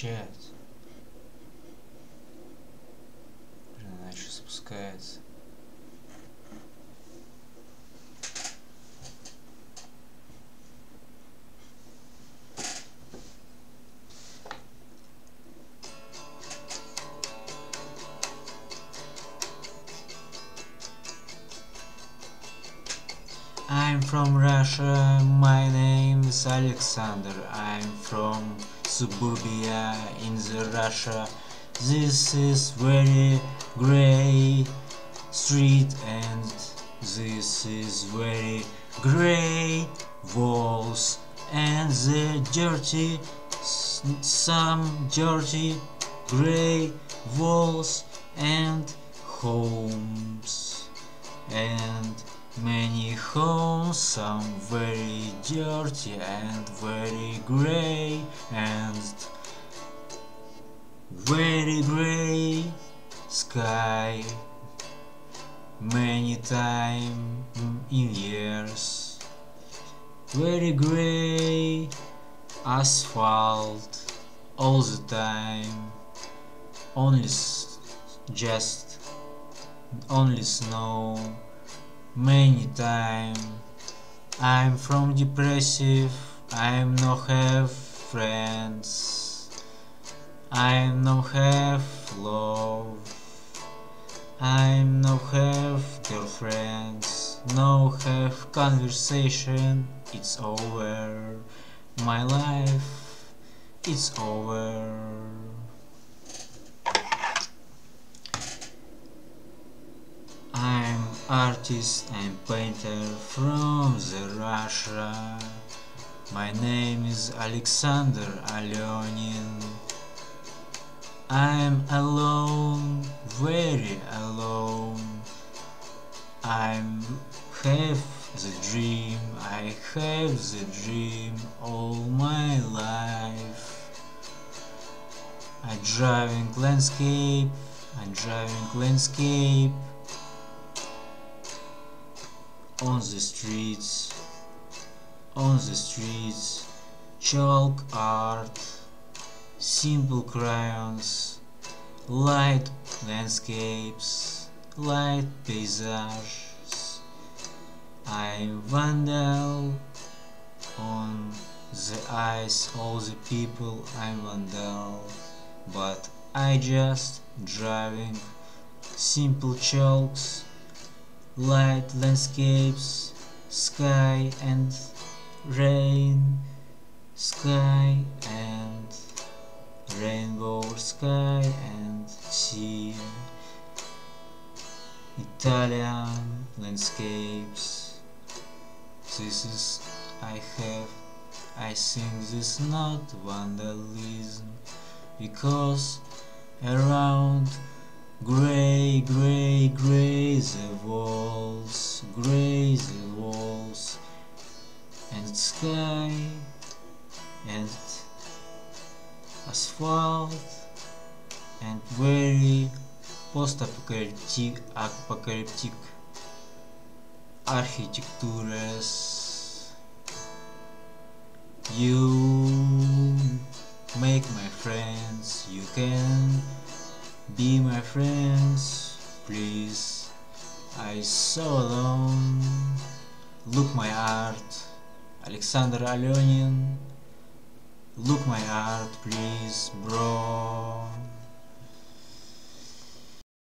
качает. Блин, она еще спускается. I'm from Russia, my name is Alexander. I'm from suburbia in the Russia. This is very grey street and this is very grey walls and the dirty some dirty grey walls and homes some very dirty and very grey and very grey sky. Many time in years very grey asphalt all the time. Only just only snow many time I'm from depressive I'm no have friends. I'm no have love. I'm no have girlfriends. No have conversation. It's over. My life it's over I'm artist and painter from the Russia. My name is Alexander Alyonin. I'm alone, very alone. I'm have the dream, I have the dream all my life. I'm driving landscape, I'm driving landscape on the streets, on the streets, chalk art, simple crayons, light landscapes, light paysages. I vandal on the eyes all the people I vandal, but I just driving simple chalks light landscapes, sky and rain, sky and rainbow sky and sea, Italian landscapes. This is I have, I think this not vandalism because around Grey, grey, grey and sky, and asphalt, and very post-apocalyptic apocalyptic architectures. You make my friends, you can be my friends, please. I so alone. Look my art, Alexander Alyonin. Look my art, please, bro.